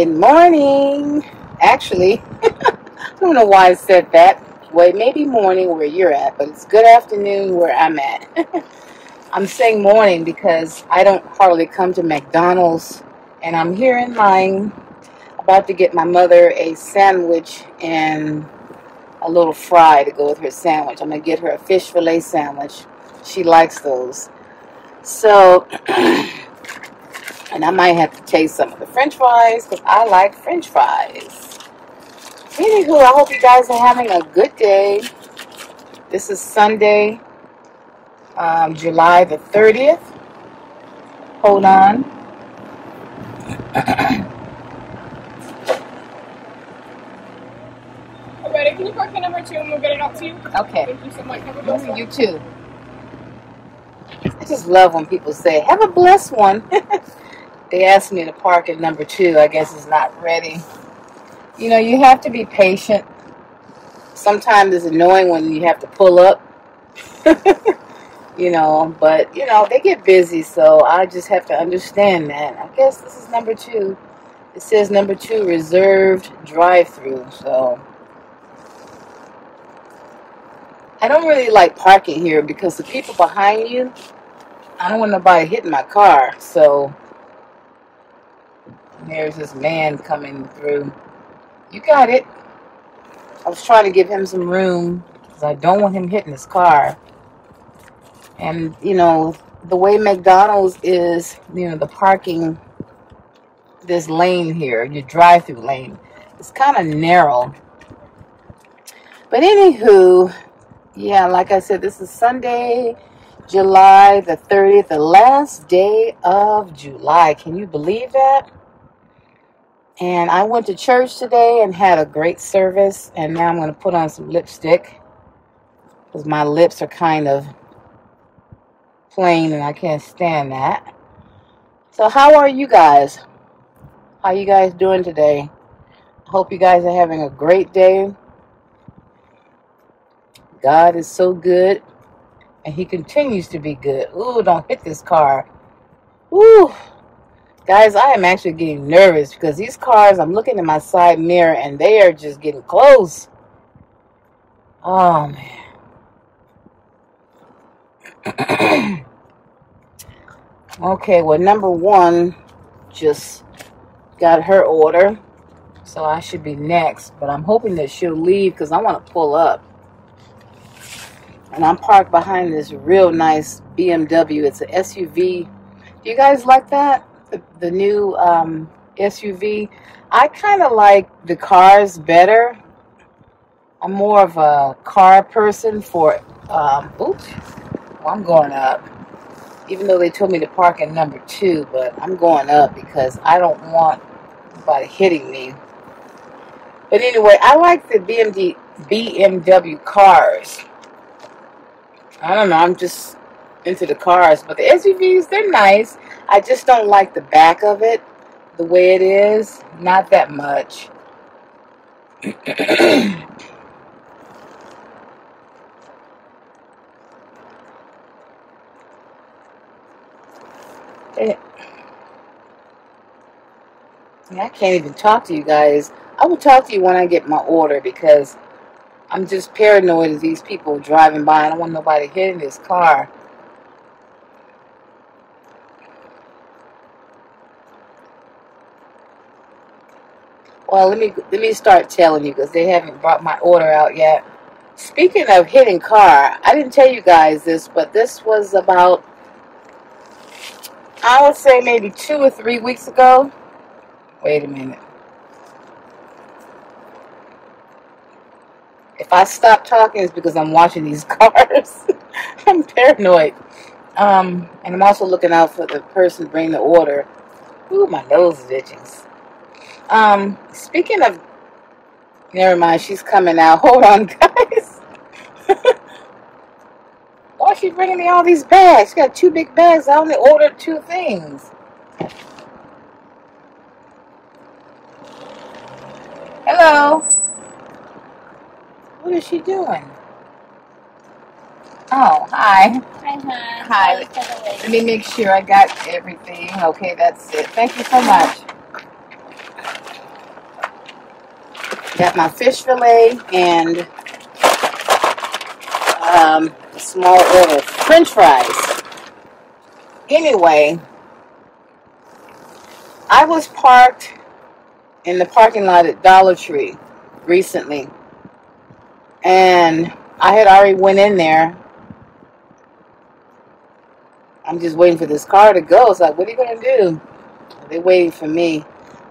Good morning. Actually, I don't know why I said that. Well, it may be morning where you're at, but it's good afternoon where I'm at. I'm saying morning because I don't hardly come to McDonald's, and I'm here in line about to get my mother a sandwich and a little fry to go with her sandwich. I'm gonna get her a fish fillet sandwich. She likes those. So, and I might have to taste some of the french fries because I like french fries. Anywho, I hope you guys are having a good day. This is Sunday, um, July the 30th. Hold on. Can you park at number two and we'll get it out to you? Okay. Thank you so much. Have a blessed one. You too. I just love when people say, have a blessed one. they asked me to park at number two. I guess it's not ready. You know, you have to be patient. Sometimes it's annoying when you have to pull up. you know, but, you know, they get busy, so I just have to understand that. I guess this is number two. It says number two, reserved drive through, so. I don't really like parking here because the people behind you, I don't want nobody hitting my car. So there's this man coming through. You got it. I was trying to give him some room because I don't want him hitting his car. And, you know, the way McDonald's is, you know, the parking, this lane here, your drive through lane, it's kind of narrow. But anywho, yeah, like I said, this is Sunday, July the 30th, the last day of July. Can you believe that? And I went to church today and had a great service. And now I'm going to put on some lipstick because my lips are kind of plain and I can't stand that. So, how are you guys? How you guys doing today? Hope you guys are having a great day. God is so good, and He continues to be good. Ooh, don't hit this car. Ooh, guys, I am actually getting nervous because these cars, I'm looking in my side mirror and they are just getting close. Oh, man. okay, well, number one just got her order, so I should be next, but I'm hoping that she'll leave because I want to pull up and I'm parked behind this real nice BMW. It's an SUV. Do you guys like that? The, new um, SUV. I kind of like the cars better. I'm more of a car person for. Um, oops, well, I'm going up. Even though they told me to park in number two, but I'm going up because I don't want anybody hitting me. But anyway, I like the BMD, BMW cars. I don't know. I'm just into the cars, but the SUVs they're nice. I just don't like the back of it, the way it is. Not that much. Eh, I can't even talk to you guys. I will talk to you when I get my order because I'm just paranoid of these people driving by. I don't want nobody hitting this car. Well, let me let me start telling you because they haven't brought my order out yet. Speaking of hitting car, I didn't tell you guys this, but this was about I would say maybe two or three weeks ago. Wait a minute. If I stop talking, it's because I'm watching these cars. I'm paranoid. Um, and I'm also looking out for the person bringing the order. Ooh, my nose is itching. Um, speaking of, never mind, she's coming out. Hold on, guys. Why is she bringing me all these bags? She got two big bags. I only ordered two things. Hello. What is she doing? Oh, hi. Hi, hon. Hi. Sorry for the wait. Let me make sure I got everything. Okay, that's it. Thank you so much. Got my fish fillet and um, a small order of french fries. Anyway, I was parked in the parking lot at Dollar Tree recently. And I had already went in there. I'm just waiting for this car to go. It's like, what are you going to do? They're waiting for me.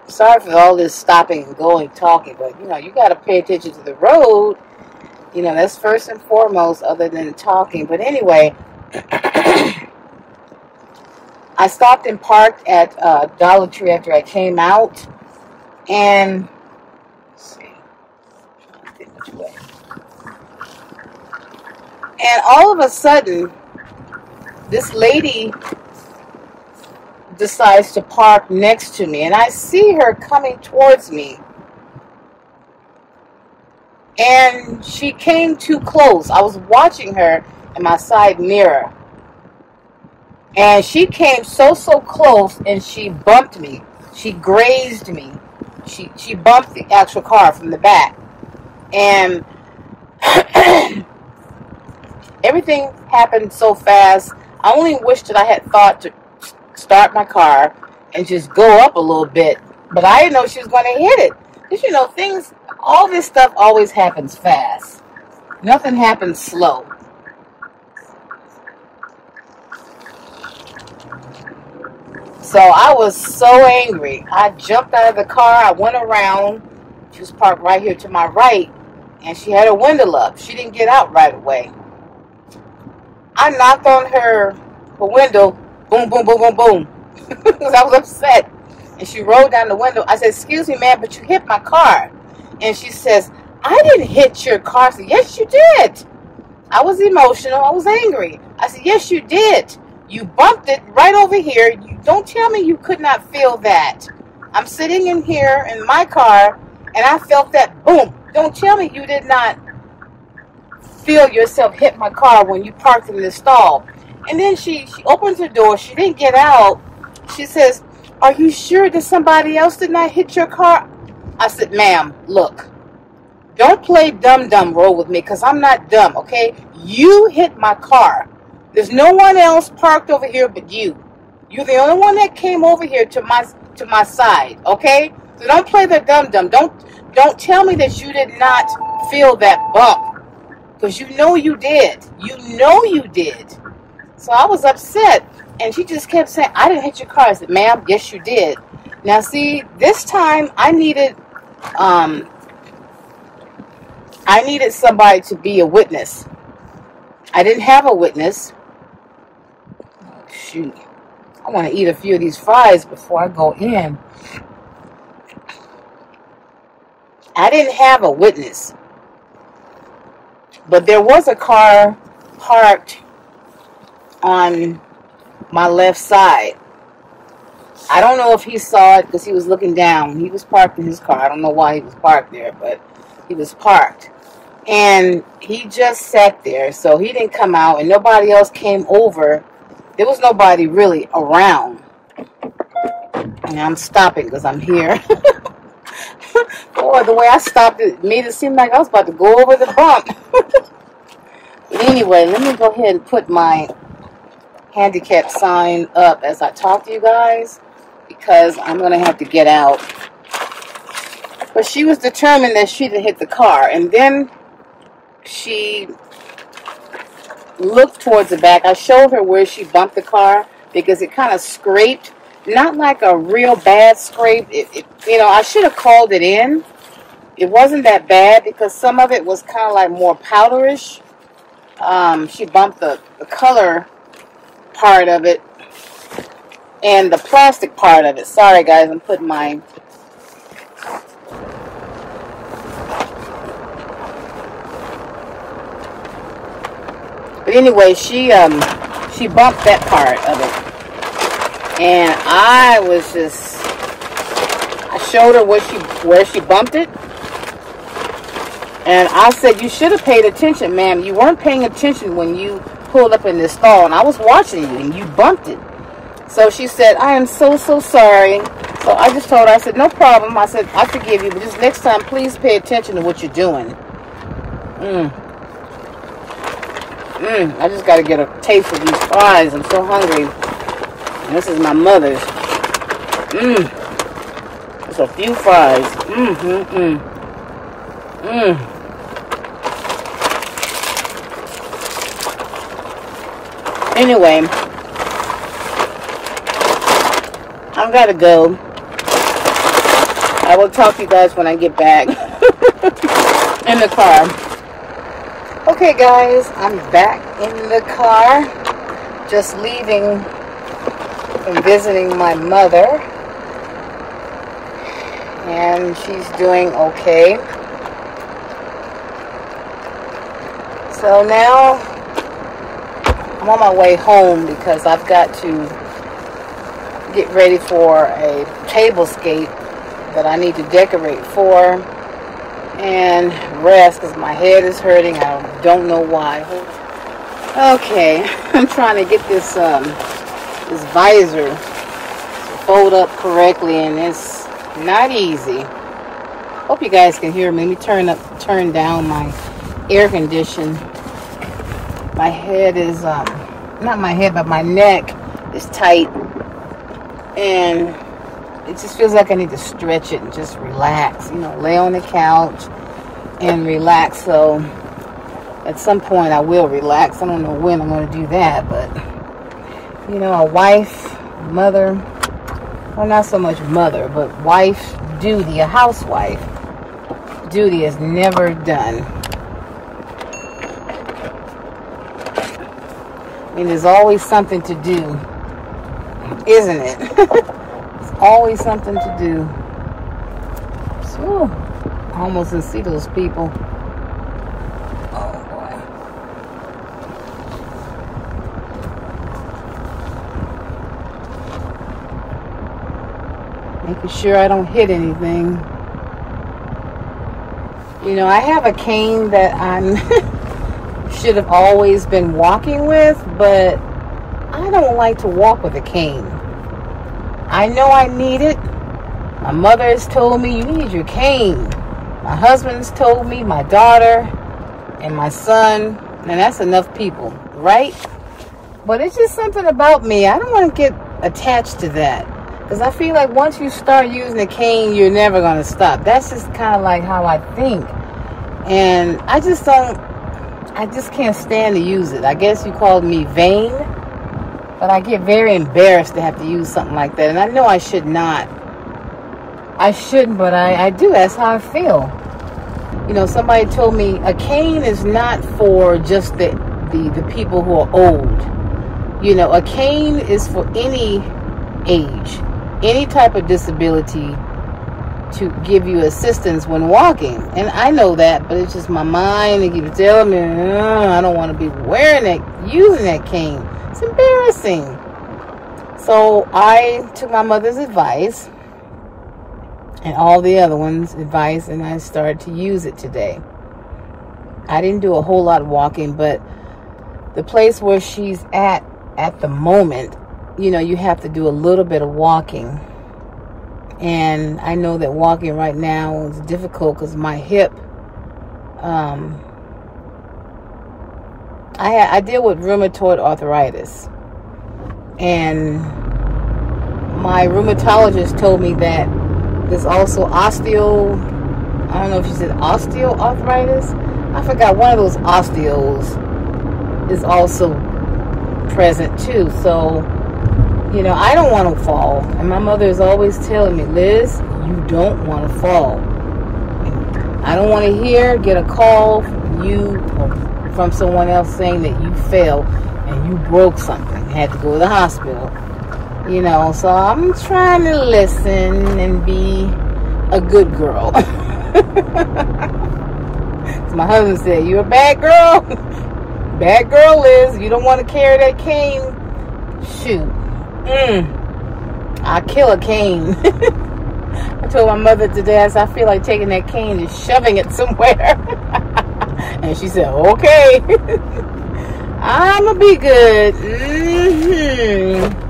Sorry for all this stopping and going, talking, but you know, you got to pay attention to the road. You know, that's first and foremost, other than talking. But anyway, I stopped and parked at uh, Dollar Tree after I came out, and see, and all of a sudden, this lady decides to park next to me, and I see her coming towards me. And she came too close. I was watching her in my side mirror. And she came so, so close and she bumped me. She grazed me. She, she bumped the actual car from the back. And everything happened so fast. I only wish that I had thought to start my car and just go up a little bit. But I didn't know she was going to hit it. Because, you know, things, all this stuff always happens fast. Nothing happens slow. So I was so angry. I jumped out of the car. I went around. She was parked right here to my right. And she had her window up. She didn't get out right away. I knocked on her, her window boom, boom, boom, boom, boom. Because I was upset. And she rolled down the window. I said, Excuse me, ma'am, but you hit my car. And she says, I didn't hit your car. I said, Yes, you did. I was emotional. I was angry. I said, Yes, you did. You bumped it right over here. You don't tell me you could not feel that. I'm sitting in here in my car and I felt that boom. Don't tell me you did not feel yourself hit my car when you parked in the stall. And then she, she opens the door. She didn't get out. She says, Are you sure that somebody else did not hit your car? I said, Ma'am, look, don't play dumb dumb role with me because I'm not dumb, okay? You hit my car. There's no one else parked over here but you. You're the only one that came over here to my to my side, okay? So don't play the dumb dumb. Don't don't tell me that you did not feel that bump. Because you know you did. You know you did. So I was upset. And she just kept saying, I didn't hit your car. I said, ma'am, yes, you did. Now, see, this time I needed, um, I needed somebody to be a witness. I didn't have a witness. Shoot. I want to eat a few of these fries before I go in. I didn't have a witness. But there was a car parked on my left side. I don't know if he saw it because he was looking down. He was parked in his car. I don't know why he was parked there, but he was parked. And he just sat there, so he didn't come out, and nobody else came over. There was nobody really around. And I'm stopping because I'm here. Boy, the way I stopped it made it seem like I was about to go over the bump. anyway, let me go ahead and put my handicap sign up as I talk to you guys because I'm going to have to get out. But she was determined that she didn't hit the car. And then she looked towards the back. I showed her where she bumped the car because it kind of scraped. Not like a real bad scrape. It, it, you know, I should have called it in. It wasn't that bad because some of it was kind of like more powderish. Um, she bumped the, the color part of it and the plastic part of it. Sorry guys, I'm putting my But anyway, she um she bumped that part of it. And I was just I showed her where she where she bumped it. And I said, you should have paid attention, ma'am. You weren't paying attention when you pulled up in this stall and I was watching you and you bumped it. So she said, I am so, so sorry. So I just told her, I said, no problem. I said, I forgive you, but just next time, please pay attention to what you're doing. Mmm. Mmm. I just got to get a taste of these fries. I'm so hungry. And this is my mother's. Mmm. Just a few fries. Mmm, mmm, mmm. Mmm. Anyway, I'm gotta go. I will talk to you guys when I get back in the car. Okay, guys, I'm back in the car. Just leaving from visiting my mother. And she's doing okay. So now I'm on my way home because I've got to get ready for a tablescape that I need to decorate for and rest because my head is hurting. I don't know why. Okay, I'm trying to get this um, this visor to fold up correctly and it's not easy. Hope you guys can hear me. Let me turn up, turn down my air condition my head is um not my head but my neck is tight. And it just feels like I need to stretch it and just relax you know lay on the couch and relax. So at some point I will relax. I don't know when I'm going to do that but you know a wife mother well not so much mother but wife duty a housewife duty is never done mean, there's always something to do, isn't it? there's always something to do. So, I almost didn't see those people. Oh boy. Making sure I don't hit anything. You know, I have a cane that I'm should have always been walking with, but I don't like to walk with a cane. I know I need it. My mother has told me you need your cane. My husband's told me, my daughter, and my son, and that's enough people, right? But it's just something about me. I don't want to get attached to that. Because I feel like once you start using a cane, you're never going to stop. That's just kind of like how I think. And I just don't I just can't stand to use it. I guess you called me vain, but I get very embarrassed to have to use something like that. And I know I should not. I shouldn't, but I, I do. That's how I feel. You know, somebody told me a cane is not for just the, the, the people who are old. You know, a cane is for any age, any type of disability to give you assistance when walking. And I know that, but it's just my mind that keeps telling me, oh, I don't want to be wearing that, using that cane. It's embarrassing. So I took my mother's advice and all the other ones' advice, and I started to use it today. I didn't do a whole lot of walking, but the place where she's at at the moment, you know, you have to do a little bit of walking and I know that walking right now is difficult because my hip. Um, I I deal with rheumatoid arthritis, and my rheumatologist told me that there's also osteo. I don't know if she said osteoarthritis. I forgot one of those osteos is also present too. So you know, I don't want to fall. And my mother is always telling me, Liz, you don't want to fall. I don't want to hear, get a call from you from someone else saying that you fell and you broke something, had to go to the hospital. You know, so I'm trying to listen and be a good girl. my husband said, You're a bad girl. bad girl, Liz. You don't want to carry that cane. Shoot Mm. I kill a cane. I told my mother today, I said, I feel like taking that cane and shoving it somewhere. and she said, okay. I'm going to be good. Mm-hmm.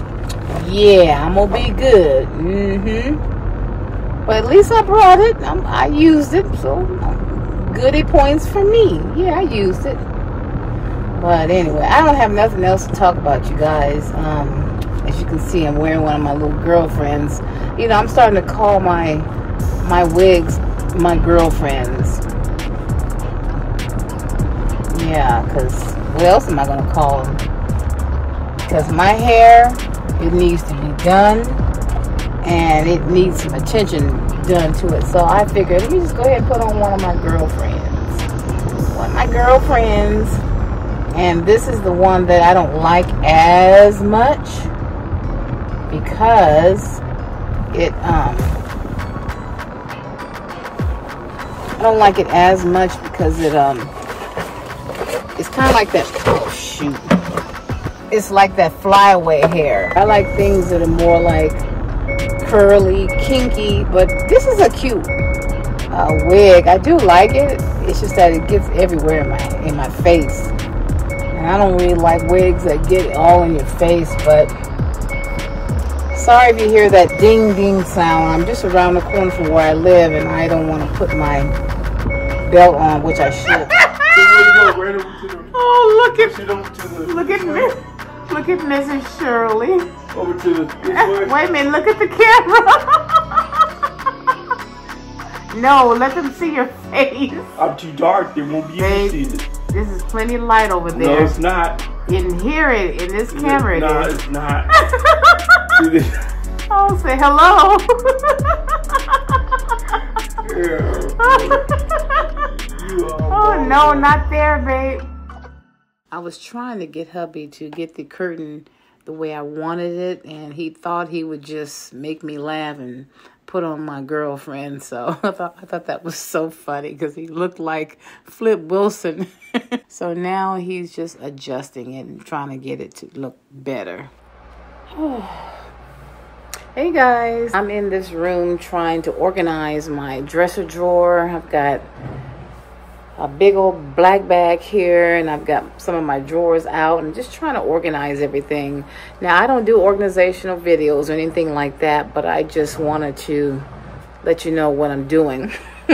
yeah, I'm gonna be good. Mm-hmm. But at least I brought it. I'm, I used it, so goody points for me. Yeah, I used it. But anyway, I don't have nothing else to talk about, you guys. Um, as you can see, I'm wearing one of my little girlfriends. You know, I'm starting to call my my wigs my girlfriends. Yeah, because what else am I going to call them? Because my hair, it needs to be done and it needs some attention done to it. So I figured, let me just go ahead and put on one of my girlfriends. One of my girlfriends. And this is the one that I don't like as much because it, um, I don't like it as much because it, um, it's kind of like that, oh shoot. It's like that flyaway hair. I like things that are more like curly, kinky, but this is a cute uh, wig. I do like it. It's just that it gets everywhere in my in my face, and I don't really like wigs that get all in your face. But sorry if you hear that ding ding sound. I'm just around the corner from where I live, and I don't want to put my belt on, which I should. oh, look at look at me. Look at Mrs. Shirley. Over to the Wait a minute, look at the camera. no, let them see your face. I'm too dark, they won't be able to see this. This is plenty of light over there. No, it's not. You can hear it in this camera. No, it's not. oh, say hello. oh, no, oh, not there, babe. I was trying to get hubby to get the curtain the way I wanted it, and he thought he would just make me laugh and put on my girlfriend. So I thought I thought that was so funny because he looked like Flip Wilson. so now he's just adjusting it and trying to get it to look better. hey guys, I'm in this room trying to organize my dresser drawer. I've got a big old black bag here and I've got some of my drawers out and just trying to organize everything. Now I don't do organizational videos or anything like that, but I just wanted to let you know what I'm doing.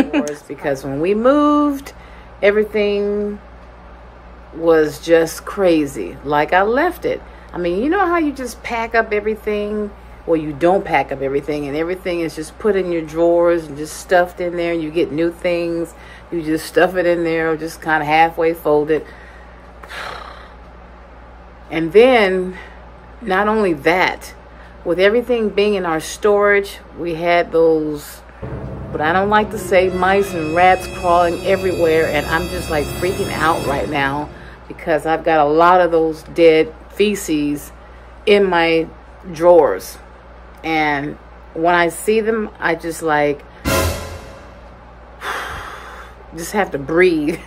because when we moved, everything was just crazy. Like I left it. I mean, you know how you just pack up everything well, you don't pack up everything and everything is just put in your drawers and just stuffed in there. and You get new things you just stuff it in there, or just kind of halfway folded. And then, not only that, with everything being in our storage, we had those, but I don't like to say mice and rats crawling everywhere. And I'm just like freaking out right now because I've got a lot of those dead feces in my drawers. And when I see them, I just like, just have to breathe.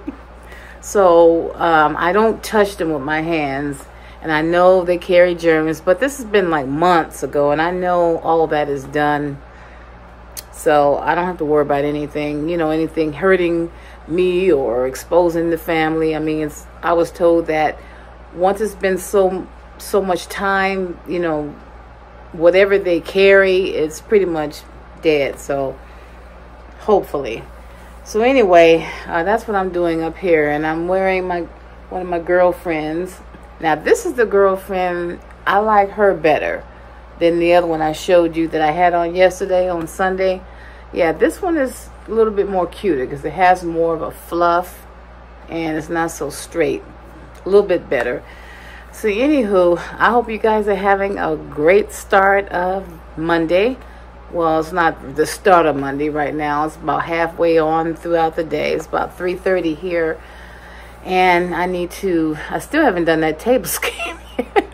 so um, I don't touch them with my hands. And I know they carry germs, but this has been like months ago, and I know all that is done. So I don't have to worry about anything, you know, anything hurting me or exposing the family. I mean, it's I was told that once it's been so so much time, you know, whatever they carry, it's pretty much dead. So hopefully. So anyway, uh, that's what I'm doing up here, and I'm wearing my one of my girlfriends. Now this is the girlfriend I like her better than the other one I showed you that I had on yesterday on Sunday. Yeah, this one is a little bit more cuter because it has more of a fluff and it's not so straight. A little bit better. So anywho, I hope you guys are having a great start of Monday. Well it's not the start of monday right now. It's about halfway on throughout the day. It's about 3.30 here. And i need to i still haven't done that table scheme yet.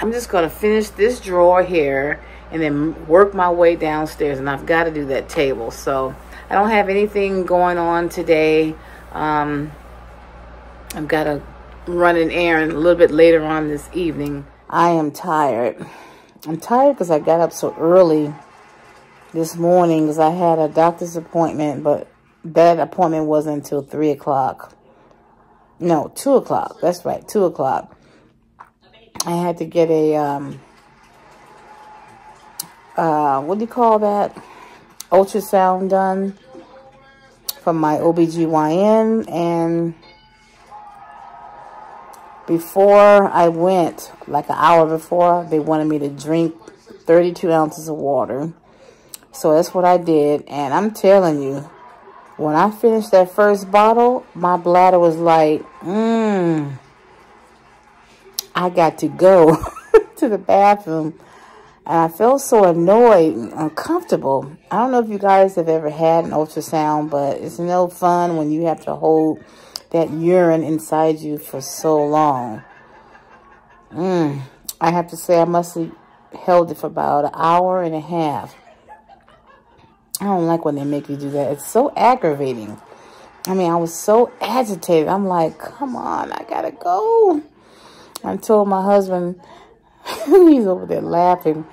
I'm just going to finish this drawer here and then work my way downstairs and i've got to do that table. So i don't have anything going on today. Um, i've got to run an errand a little bit later on this evening i am tired i'm tired because i got up so early this morning because I had a doctor's appointment, but that appointment wasn't until 3 o'clock. No, 2 o'clock. That's right, 2 o'clock. I had to get a um, uh, what do you call that? Ultrasound done from my OBGYN. And before I went, like an hour before, they wanted me to drink 32 ounces of water. So that's what I did. And I'm telling you, when I finished that first bottle, my bladder was like, mmm, I got to go to the bathroom. And I felt so annoyed and uncomfortable. I don't know if you guys have ever had an ultrasound, but it's no fun when you have to hold that urine inside you for so long. Mm, I have to say I must have held it for about an hour and a half. I don't like when they make you do that. It's so aggravating. I mean, I was so agitated. I'm like, come on, I gotta go. I told my husband, he's over there laughing.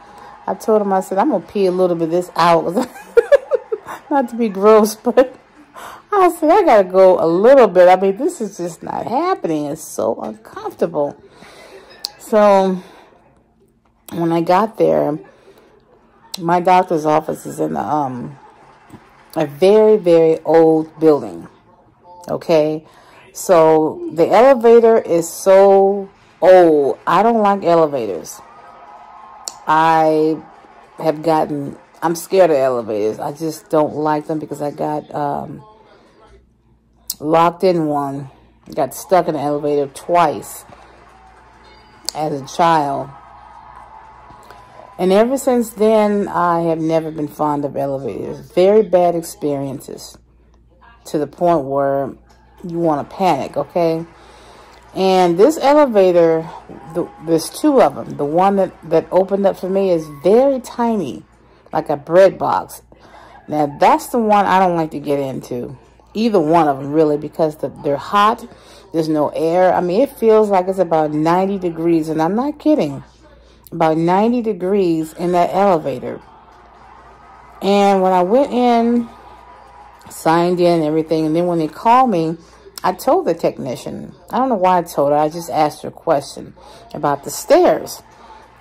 I told him, I said, I'm gonna pee a little bit of this out. not to be gross, but I said, I gotta go a little bit. I mean, this is just not happening. It's so uncomfortable. So, when I got there, my doctor's office is in the, um, a very, very old building. Okay. So the elevator is so old. I don't like elevators. I have gotten, I'm scared of elevators. I just don't like them because I got um, locked in one. Got stuck in the elevator twice as a child. And ever since then, I have never been fond of elevators. Very bad experiences to the point where you want to panic, okay? And this elevator, the, there's two of them. The one that, that opened up for me is very tiny, like a bread box. Now, that's the one I don't like to get into. Either one of them, really, because the, they're hot. There's no air. I mean, it feels like it's about 90 degrees, and I'm not kidding about 90 degrees in that elevator. And when I went in, signed in everything, and then when they called me, I told the technician, I don't know why I told her, I just asked her a question about the stairs.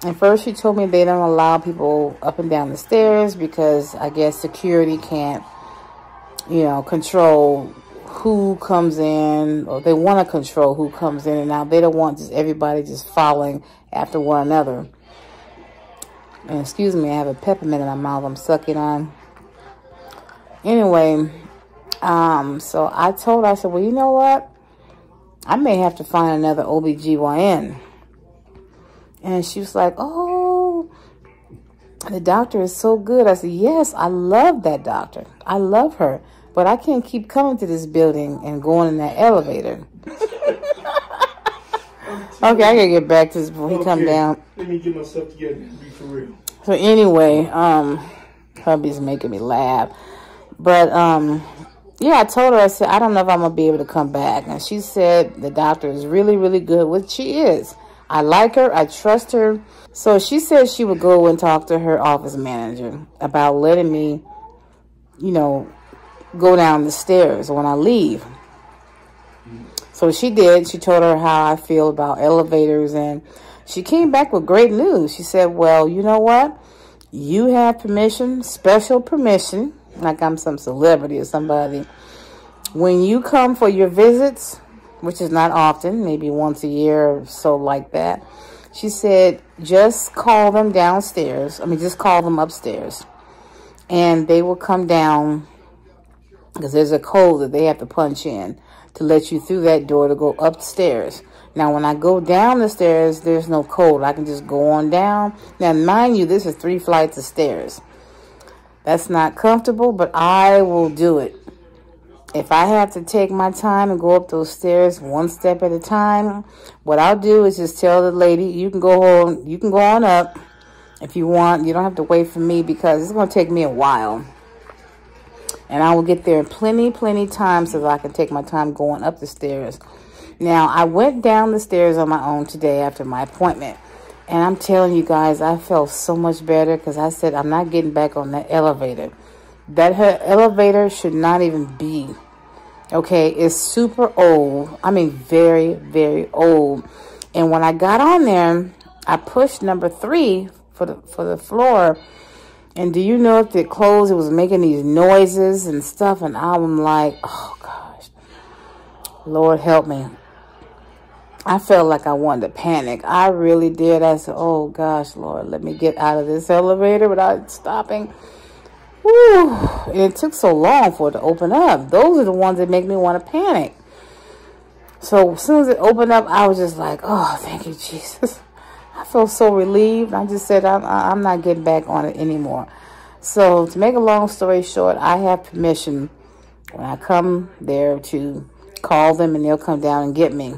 And first she told me they don't allow people up and down the stairs because I guess security can't, you know, control who comes in or they want to control who comes in and out. They don't want just everybody just following after one another. And excuse me, I have a peppermint in my mouth I'm sucking on. Anyway, um, so I told her, I said, well, you know what? I may have to find another OBGYN. And she was like, oh, the doctor is so good. I said, yes, I love that doctor. I love her. But I can't keep coming to this building and going in that elevator. Okay, I gotta get back to this before he come down. Let me get myself together be for real. So anyway, um, hubby's making me laugh. But um, yeah, I told her I said I don't know if I'm gonna be able to come back, and she said the doctor is really, really good. Which she is. I like her. I trust her. So she said she would go and talk to her office manager about letting me, you know, go down the stairs when I leave. So she did. She told her how I feel about elevators and she came back with great news. She said, well, you know what? You have permission, special permission, like I'm some celebrity or somebody. When you come for your visits, which is not often, maybe once a year or so like that, she said, just call them downstairs. I mean, just call them upstairs. And they will come down because there's a code that they have to punch in to let you through that door to go upstairs. Now, when I go down the stairs, there's no code. I can just go on down. Now, mind you, this is three flights of stairs. That's not comfortable, but I will do it. If I have to take my time and go up those stairs one step at a time, what I'll do is just tell the lady, you can go home, you can go on up if you want. You don't have to wait for me because it's going to take me a while. And I will get there in plenty, plenty times so that I can take my time going up the stairs. Now, I went down the stairs on my own today after my appointment. And I'm telling you guys, I felt so much better because I said I'm not getting back on that elevator. That her elevator should not even be. Okay, it's super old. I mean, very, very old. And when I got on there, I pushed number three for the for the floor, And do you know if it closed, it was making these noises and stuff. And I'm like, oh gosh, Lord help me. I felt like I wanted to panic. I really did. I said, oh gosh, Lord, let me get out of this elevator without stopping. Whew. And it took so long for it to open up. Those are the ones that make me want to panic. So as soon as it opened up, I was just like, oh, thank you, Jesus. Felt so relieved. I just said, I'm, I'm not getting back on it anymore. So to make a long story short, I have permission when I come there to call them and they'll come down and get me.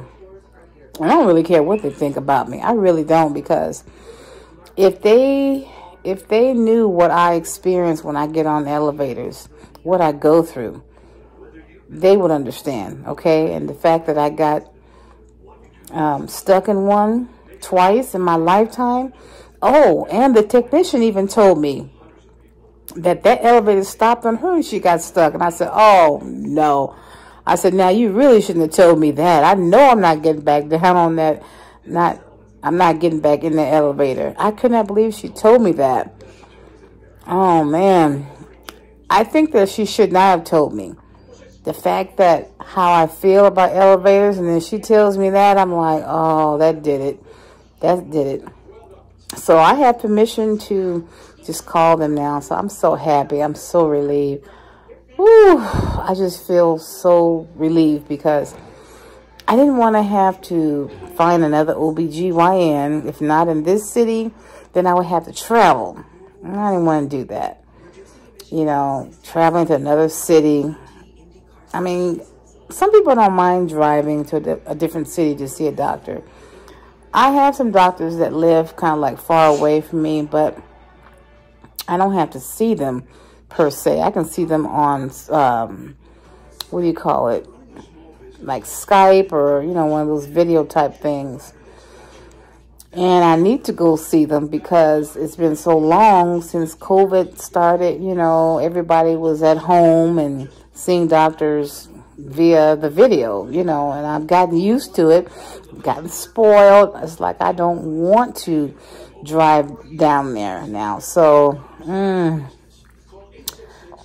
And I don't really care what they think about me. I really don't because if they if they knew what I experience when I get on elevators, what I go through, they would understand, okay? And the fact that I got um, stuck in one twice in my lifetime. Oh, and the technician even told me that that elevator stopped on her and she got stuck. And I said, oh, no. I said, now you really shouldn't have told me that. I know I'm not getting back down on that. Not, I'm not getting back in the elevator. I could not believe she told me that. Oh, man. I think that she should not have told me the fact that how I feel about elevators, and then she tells me that, I'm like, oh, that did it. That did it. So I have permission to just call them now. So I'm so happy. I'm so relieved. Whew, I just feel so relieved because I didn't want to have to find another OBGYN. If not in this city, then I would have to travel. I didn't want to do that. You know, traveling to another city, I mean, some people don't mind driving to a different city to see a doctor. I have some doctors that live kind of like far away from me, but I don't have to see them per se. I can see them on, um, what do you call it? Like Skype or, you know, one of those video type things. And I need to go see them because it's been so long since COVID started. You know, everybody was at home and seeing doctors via the video, you know, and I've gotten used to it, gotten spoiled. It's like I don't want to drive down there now. So, mm,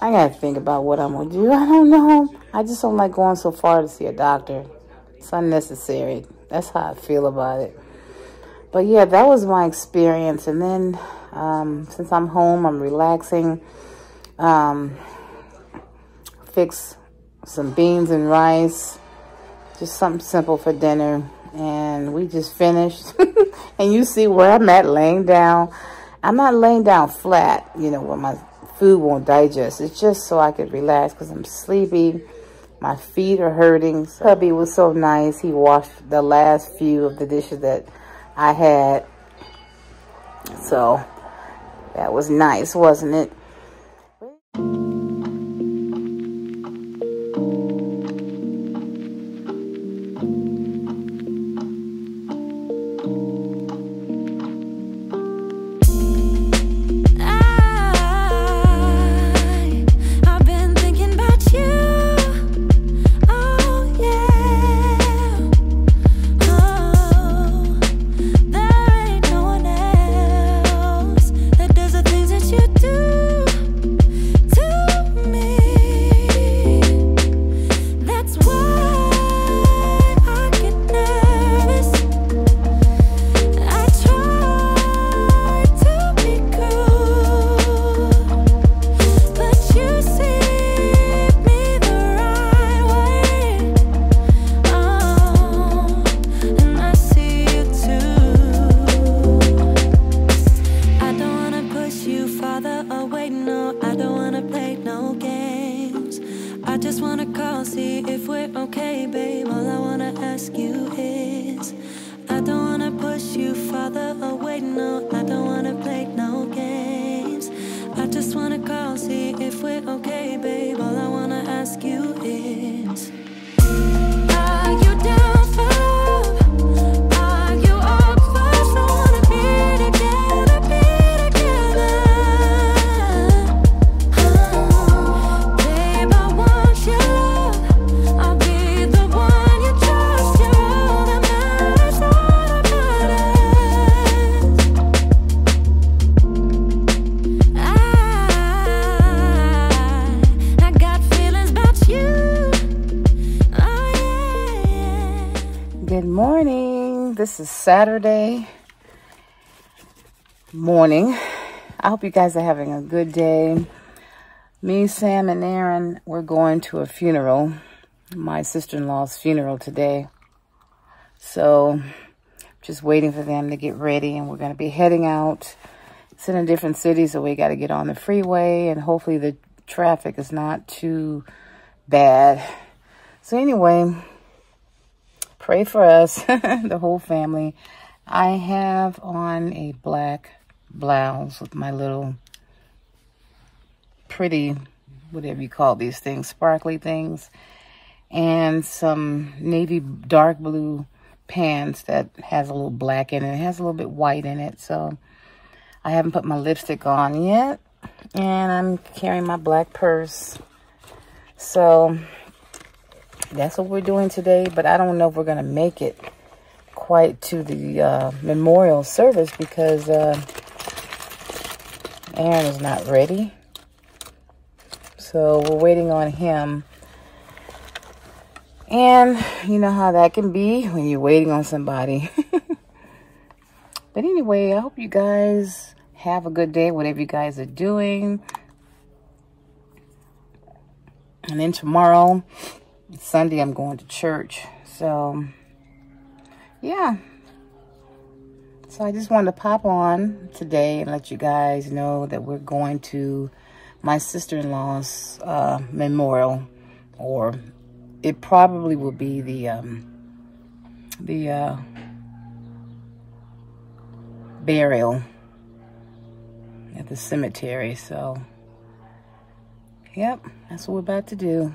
I got to think about what I'm going to do. I don't know. I just don't like going so far to see a doctor. It's unnecessary. That's how I feel about it. But yeah, that was my experience. And then um, since I'm home, I'm relaxing. Um, fix some beans and rice, just something simple for dinner. And we just finished. and you see where I'm at laying down. I'm not laying down flat, you know, where my food won't digest. It's just so I could relax because I'm sleepy. My feet are hurting. Hubby was so nice. He washed the last few of the dishes that I had. So that was nice, wasn't it? This is Saturday morning. I hope you guys are having a good day. Me, Sam, and Aaron, we're going to a funeral, my sister in law's funeral today. So, just waiting for them to get ready, and we're going to be heading out. It's in a different city, so we got to get on the freeway, and hopefully, the traffic is not too bad. So, anyway, pray for us, the whole family. I have on a black blouse with my little pretty, whatever you call these things, sparkly things, and some navy dark blue pants that has a little black in it. It has a little bit white in it. So I haven't put my lipstick on yet. And I'm carrying my black purse. So that's what we're doing today, but I don't know if we're going to make it quite to the uh, memorial service because uh, Aaron is not ready. So we're waiting on him. And you know how that can be when you're waiting on somebody. but anyway, I hope you guys have a good day, whatever you guys are doing. And then tomorrow, Sunday, I'm going to church. So, yeah. So I just wanted to pop on today and let you guys know that we're going to my sister-in-law's uh, memorial, or it probably will be the um, the uh, burial at the cemetery. So, yep, that's what we're about to do.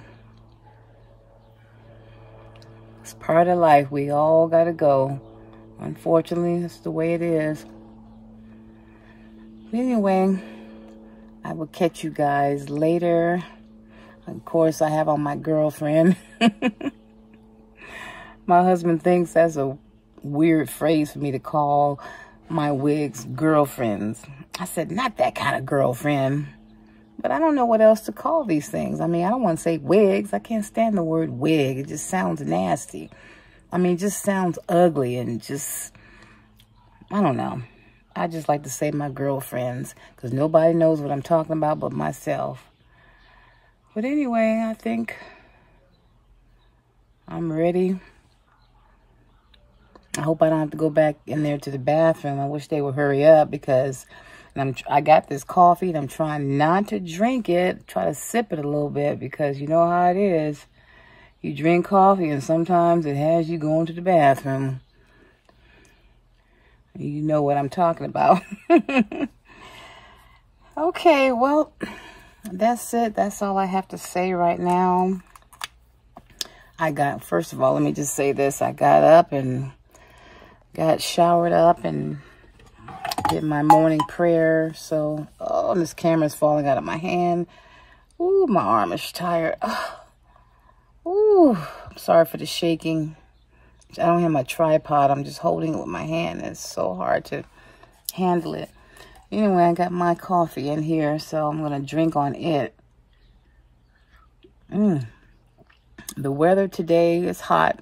It's part of life. We all got to go. Unfortunately, it's the way it is. Anyway, I will catch you guys later. Of course, I have on my girlfriend. my husband thinks that's a weird phrase for me to call my wigs girlfriends. I said, not that kind of girlfriend. But I don't know what else to call these things. I mean, I don't want to say wigs. I can't stand the word wig. It just sounds nasty. I mean, it just sounds ugly and just, I don't know. I just like to say my girlfriends because nobody knows what I'm talking about but myself. But anyway, I think I'm ready. I hope I don't have to go back in there to the bathroom. I wish they would hurry up because and I'm, I got this coffee and I'm trying not to drink it. Try to sip it a little bit because you know how it is. You drink coffee and sometimes it has you going to the bathroom. You know what I'm talking about. okay, well, that's it. That's all I have to say right now. I got, first of all, let me just say this. I got up and got showered up and did my morning prayer. So, oh, this camera's falling out of my hand. Ooh, my arm is tired. Oh. Ooh, I'm sorry for the shaking. I don't have my tripod. I'm just holding it with my hand. It's so hard to handle it. Anyway, I got my coffee in here, so I'm going to drink on it. Mm. The weather today is hot.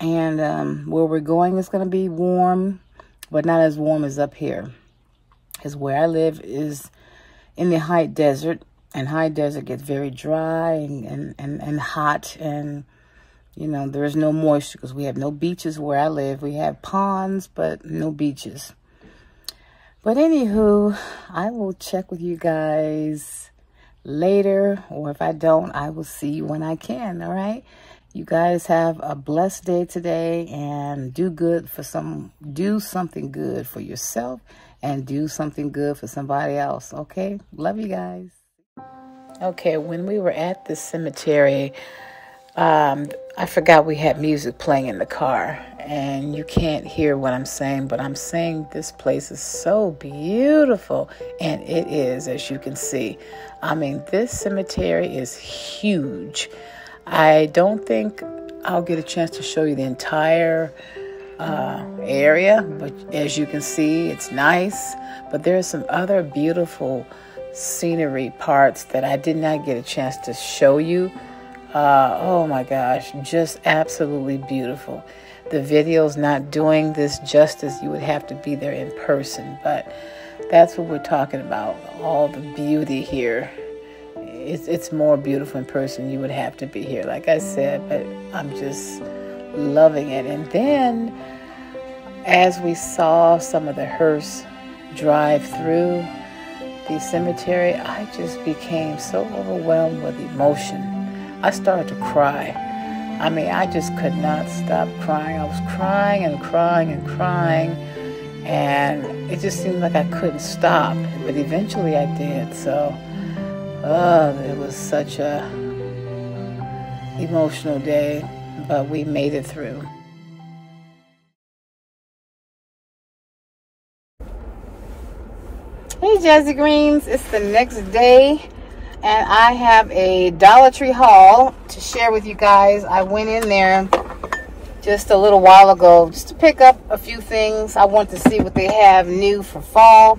And um, where we're going is going to be warm but not as warm as up here. Because where I live is in the high desert, and high desert gets very dry and, and, and, and hot, and, you know, there is no moisture because we have no beaches where I live. We have ponds, but no beaches. But anywho, I will check with you guys later, or if I don't, I will see you when I can, all right? You guys have a blessed day today and do good for some, do something good for yourself and do something good for somebody else. Okay. Love you guys. Okay. When we were at the cemetery, um, I forgot we had music playing in the car and you can't hear what I'm saying, but I'm saying this place is so beautiful and it is, as you can see. I mean, this cemetery is huge. I don't think I'll get a chance to show you the entire uh, area, but as you can see, it's nice. But there are some other beautiful scenery parts that I did not get a chance to show you. Uh, oh my gosh, just absolutely beautiful. The video's not doing this justice. You would have to be there in person, but that's what we're talking about. All the beauty here. It's, it's more beautiful in person. You would have to be here, like I said, but I'm just loving it. And then, as we saw some of the hearse drive through the cemetery, I just became so overwhelmed with emotion. I started to cry. I mean, I just could not stop crying. I was crying and crying and crying, and it just seemed like I couldn't stop. But eventually I did. So, oh, it was such a emotional day, but we made it through. Hey Jazigreens, it's the next day and I have a Dollar Tree haul to share with you guys. I went in there just a little while ago just to pick up a few things. I want to see what they have new for fall.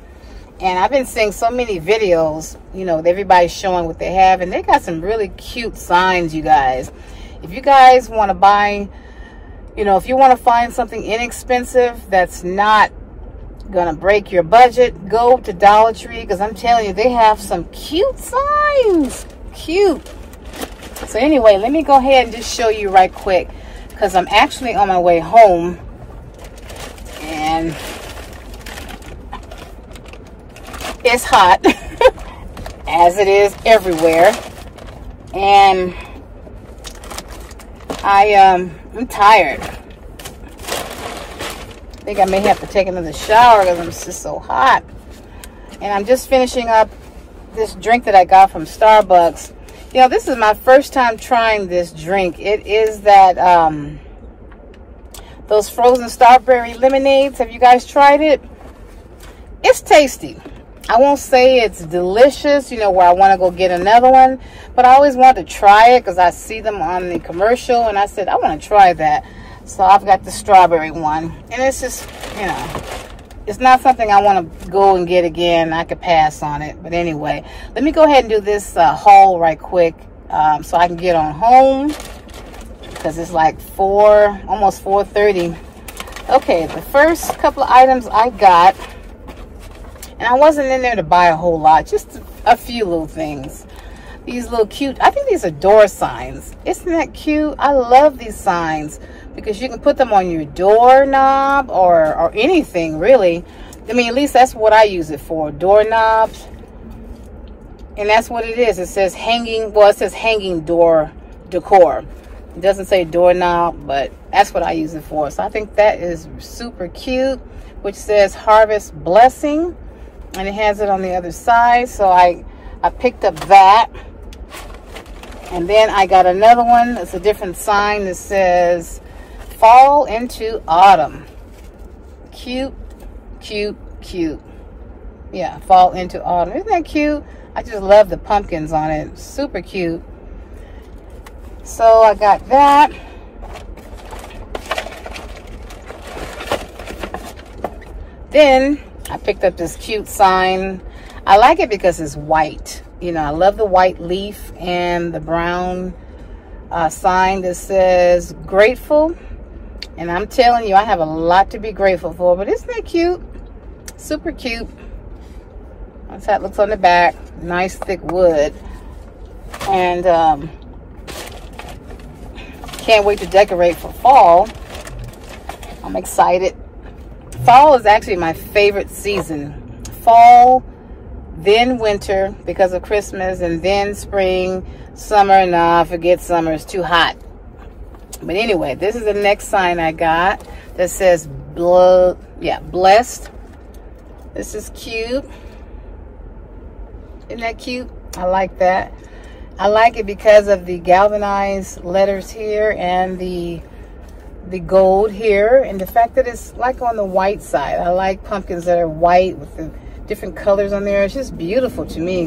And I've been seeing so many videos, you know, everybody's showing what they have. And they got some really cute signs, you guys. If you guys want to buy, you know, if you want to find something inexpensive that's not gonna break your budget, go to Dollar Tree because I'm telling you, they have some cute signs. Cute. So anyway, let me go ahead and just show you right quick because I'm actually on my way home and it's hot as it is everywhere and I um I'm tired I think I may have to take another shower because I'm just so hot. And I'm just finishing up this drink that I got from Starbucks. You know, this is my first time trying this drink. It is that, um, those frozen strawberry lemonades. Have you guys tried it? It's tasty. I won't say it's delicious, you know, where I want to go get another one. But I always want to try it because I see them on the commercial. And I said, I want to try that. So I've got the strawberry one. And it's just, you know, it's not something I want to go and get again. I could pass on it. But anyway, let me go ahead and do this uh, haul right quick um, so I can get on home. Because it's like 4, almost 4.30. Okay, the first couple of items I got. And I wasn't in there to buy a whole lot. Just a few little things these little cute i think these are door signs isn't that cute i love these signs because you can put them on your doorknob or, or anything really. I mean, at least that's what I use it for, doorknobs. And that's what it is. It says hanging, well, it says hanging door decor. It doesn't say doorknob, but that's what I use it for. So I think that is super cute, which says harvest blessing. And it has it on the other side. So I, I picked up that. And then I got another one. It's a different sign that says fall into autumn. Cute, cute, cute. Yeah, fall into autumn. Isn't that cute? I just love the pumpkins on it. Super cute. So I got that. Then I picked up this cute sign. I like it because it's white. You know, I love the white leaf and the brown uh, sign that says grateful and I'm telling you, I have a lot to be grateful for. But isn't that cute? Super cute. That's how it looks on the back. Nice thick wood. And um, can't wait to decorate for fall. I'm excited. Fall is actually my favorite season. Fall, then winter because of Christmas, and then spring, summer. Nah, forget summer. It's too hot. But anyway, this is the next sign I got that says, yeah, blessed. This is cute. Isn't that cute? I like that. I like it because of the galvanized letters here and the the gold here and the fact that it's like on the white side. I like pumpkins that are white with the different colors on there. It's just beautiful to me.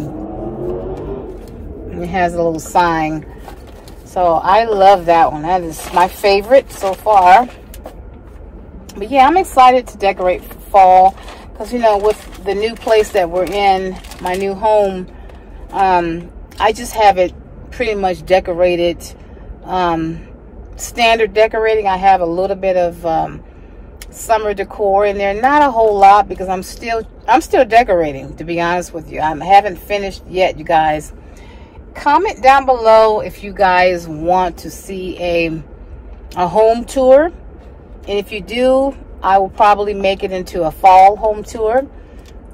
And it has a little sign so I love that one. That is my favorite so far. But yeah, I'm excited to decorate fall. Because, you know, with the new place that we're in, my new home, um, I just have it pretty much decorated um, standard decorating. I have a little bit of um, summer decor in there. Not a whole lot because I'm still I'm still decorating, to be honest with you. I haven't finished yet, you guys. Comment down below if you guys want to see a, a home tour. And if you do, I will probably make it into a fall home tour.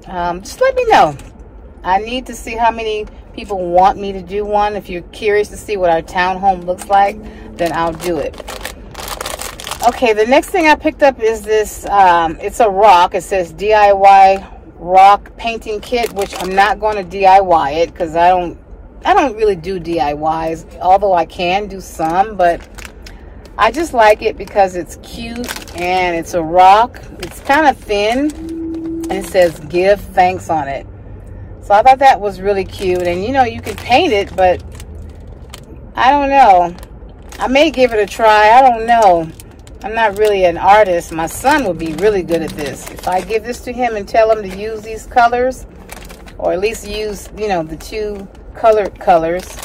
Um, just let me know. I need to see how many people want me to do one. If you're curious to see what our townhome looks like, then I'll do it. Okay, the next thing I picked up is this, um, it's a rock. It says DIY rock painting kit, which I'm not going to DIY it because I don't, I don't really do DIYs, although I can do some, but I just like it because it's cute and it's a rock. It's kind of thin and it says give thanks on it. So I thought that was really cute. And you know, you can paint it, but I don't know. I may give it a try. I don't know. I'm not really an artist. My son would be really good at this. If I give this to him and tell him to use these colors, or at least use, you know, the two colored colors,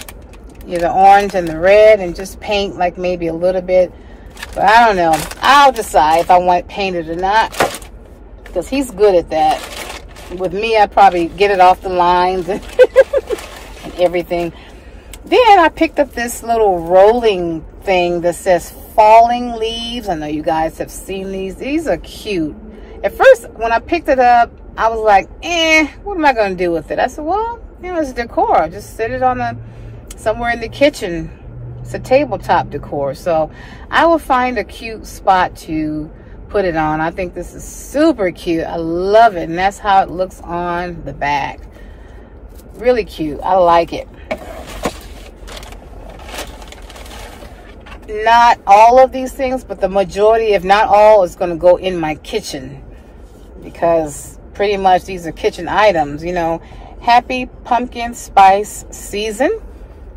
you know, the orange and the red, and just paint like maybe a little bit. But I don't know. I'll decide if I want it painted or not. Because he's good at that with me, I probably get it off the lines and, and everything. Then I picked up this little rolling thing that says falling leaves. I know you guys have seen these. These are cute. At first, when I picked it up, I was like, eh, what am I going to do with it? I said, well, you know, it's decor. Just sit it on the, somewhere in the kitchen. It's a tabletop decor. So I will find a cute spot to put it on. I think this is super cute. I love it. And that's how it looks on the back. Really cute. I like it. Not all of these things, but the majority, if not all, is going to go in my kitchen. Because pretty much these are kitchen items, you know. Happy Pumpkin Spice Season.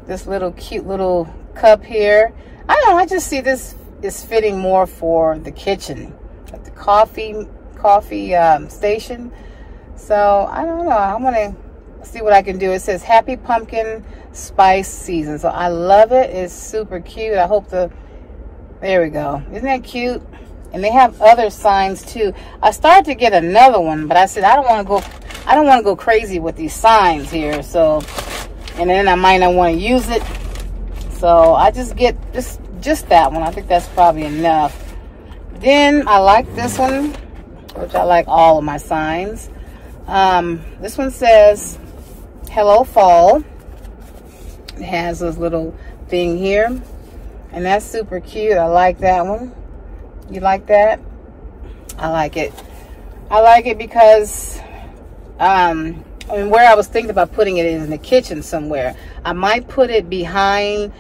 This little cute little cup here. I don't know, I just see this is fitting more for the kitchen at the coffee coffee um, station. So I don't know. I'm gonna see what I can do. It says Happy Pumpkin Spice Season. So I love it. It's super cute. I hope the there we go. Isn't that cute? And they have other signs too. I started to get another one, but I said I don't want to go. I don't want to go crazy with these signs here. So, and then I might not want to use it. So I just get just just that one. I think that's probably enough. Then I like this one, which I like all of my signs. Um, this one says, Hello Fall. Has this little thing here. And that's super cute. I like that one. You like that? I like it. I like it because, um, I mean, where I was thinking about putting it is in the kitchen somewhere. I might put it behind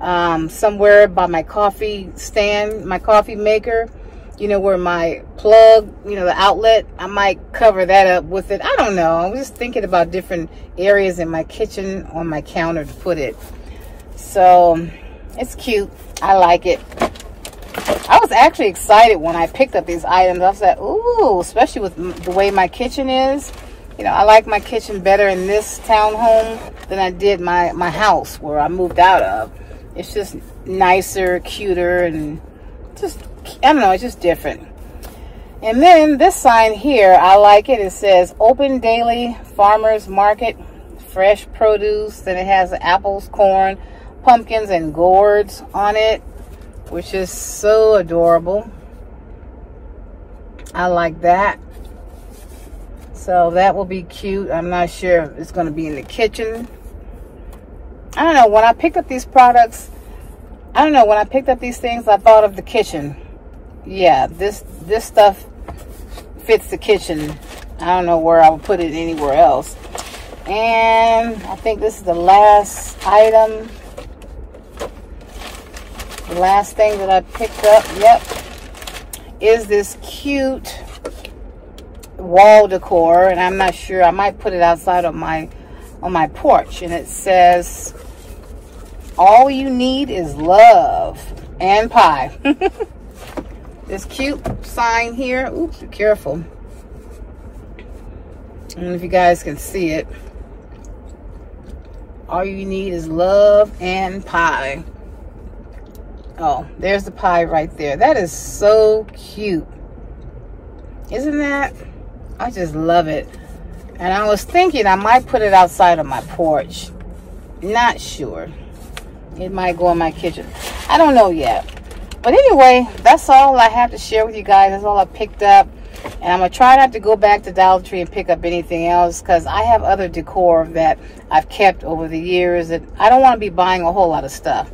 um, somewhere by my coffee stand, my coffee maker you know, where my plug, you know, the outlet, I might cover that up with it. I don't know. I'm just thinking about different areas in my kitchen on my counter to put it. So it's cute. I like it. I was actually excited when I picked up these items. I was like, ooh, especially with the way my kitchen is. You know, I like my kitchen better in this townhome than I did my, my house where I moved out of. It's just nicer, cuter, and just I don't know, it's just different. And then this sign here, I like it. It says Open Daily Farmers Market, fresh produce. Then it has apples, corn, pumpkins, and gourds on it, which is so adorable. I like that. So that will be cute. I'm not sure if it's going to be in the kitchen. I don't know. When I picked up these products, I don't know. When I picked up these things, I thought of the kitchen yeah, this this stuff fits the kitchen. I don't know where I would put it anywhere else. And I think this is the last item. The last thing that I picked up, yep, is this cute wall decor. And I'm not sure, I might put it outside of my on my porch. And it says, all you need is love and pie. this cute sign here. Oops, be careful. I don't know if you guys can see it. All you need is love and pie. Oh, there's the pie right there. That is so cute. Isn't that? I just love it. And I was thinking I might put it outside of my porch. Not sure. It might go in my kitchen. I don't know yet. But anyway, that's all I have to share with you guys. That's all I picked up. And I'm going to try not to go back to Dollar Tree and pick up anything else because I have other decor that I've kept over the years that I don't want to be buying a whole lot of stuff.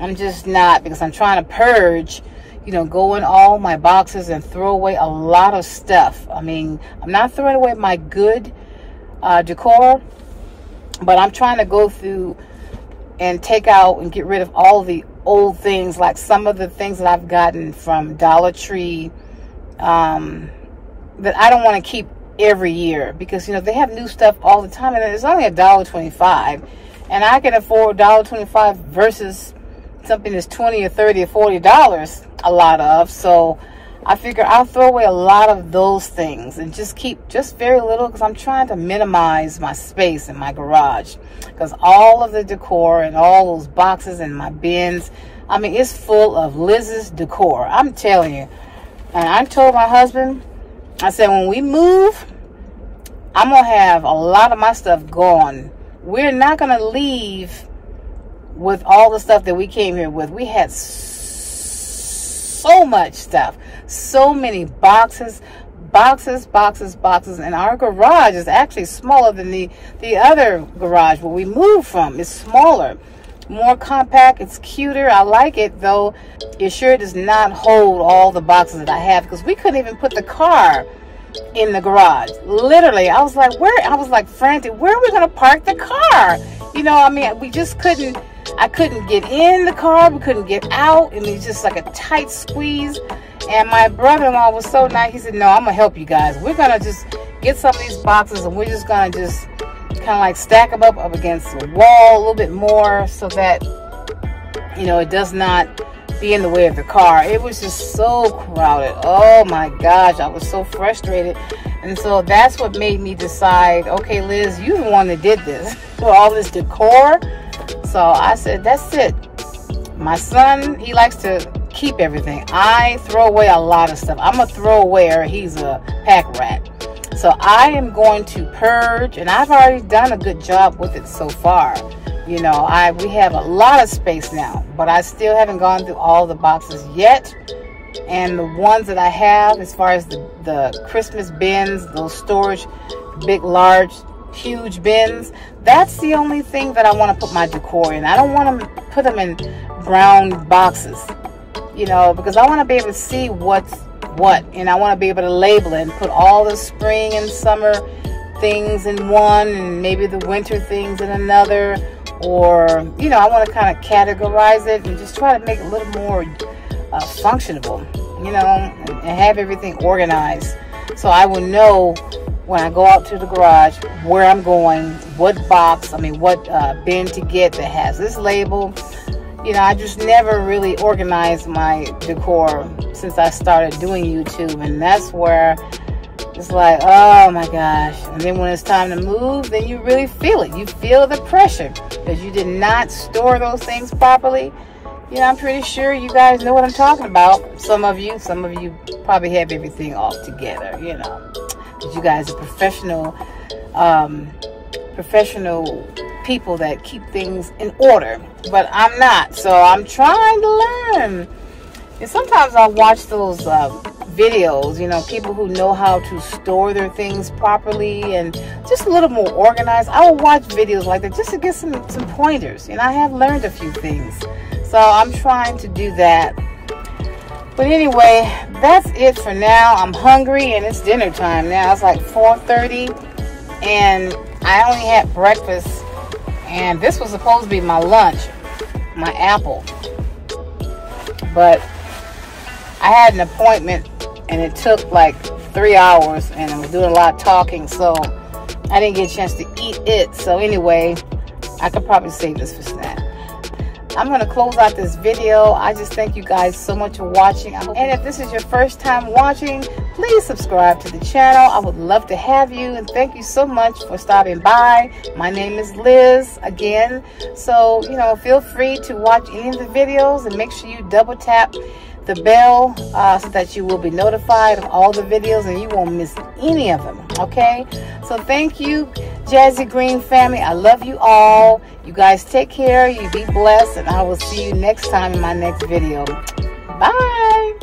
I'm just not because I'm trying to purge, you know, go in all my boxes and throw away a lot of stuff. I mean, I'm not throwing away my good uh, decor, but I'm trying to go through and take out and get rid of all the old things, like some of the things that I've gotten from Dollar Tree um, that I don't want to keep every year because, you know, they have new stuff all the time and it's only a dollar twenty-five, and I can afford dollar twenty-five versus something that's 20 or 30 or 40 dollars a lot of so I figure I'll throw away a lot of those things and just keep just very little because I'm trying to minimize my space in my garage. Because all of the decor and all those boxes and my bins I mean it's full of Liz's decor. I'm telling you. And I told my husband I said when we move I'm gonna have a lot of my stuff gone. We're not gonna leave with all the stuff that we came here with. We had so much stuff, so many boxes, boxes, boxes, boxes. And our garage is actually smaller than the, the other garage where we moved from. It's smaller, more compact. It's cuter. I like it, though. It sure does not hold all the boxes that I have because we couldn't even put the car in the garage. Literally, I was like, where? I was like frantic. Where are we going to park the car? You know, I mean, we just couldn't I couldn't get in the car, we couldn't get out, and it's just like a tight squeeze. And my brother-in-law was so nice. He said, "No, I'm gonna help you guys. We're gonna just get some of these boxes, and we're just gonna just kind of like stack them up up against the wall a little bit more, so that you know it does not be in the way of the car. It was just so crowded. Oh my gosh, I was so frustrated. And so that's what made me decide, okay, Liz, you're the one that did this. For all this decor, so I said, that's it. My son, he likes to keep everything. I throw away a lot of stuff. I'm a throwawayer. He's a pack rat. So I am going to purge, and I've already done a good job with it so far. You know, I we have a lot of space now, but I still haven't gone through all the boxes yet. And the ones that I have, as far as the, the Christmas bins, those storage, big, large huge bins. That's the only thing that I want to put my decor in. I don't want to put them in brown boxes, you know, because I want to be able to see what's what. And I want to be able to label it and put all the spring and summer things in one and maybe the winter things in another. Or, you know, I want to kind of categorize it and just try to make it a little more uh, functionable, you know, and, and have everything organized. So I will know when I go out to the garage where I'm going, what box, I mean, what uh, bin to get that has this label. You know, I just never really organized my decor since I started doing YouTube, and that's where it's like, oh my gosh. And then when it's time to move, then you really feel it. You feel the pressure because you did not store those things properly. You know, I'm pretty sure you guys know what I'm talking about. Some of you, some of you probably have everything all together, you know you guys are professional, um, professional people that keep things in order. But I'm not, so I'm trying to learn. And sometimes I'll watch those uh, videos, you know, people who know how to store their things properly and just a little more organized. I will watch videos like that just to get some, some pointers. And I have learned a few things. So I'm trying to do that but anyway, that's it for now. I'm hungry and it's dinner time now. It's like 4.30 and I only had breakfast and this was supposed to be my lunch, my apple. But I had an appointment and it took like three hours and I was doing a lot of talking so I didn't get a chance to eat it. So anyway, I could probably save this for snack. I'm going to close out this video. I just thank you guys so much for watching. And if this is your first time watching, please subscribe to the channel. I would love to have you and thank you so much for stopping by. My name is Liz again. So, you know, feel free to watch any of the videos and make sure you double tap the bell uh, so that you will be notified of all the videos and you won't miss any of them. Okay? So thank you, Jazigreen family. I love you all. You guys take care. You be blessed. And I will see you next time in my next video. Bye.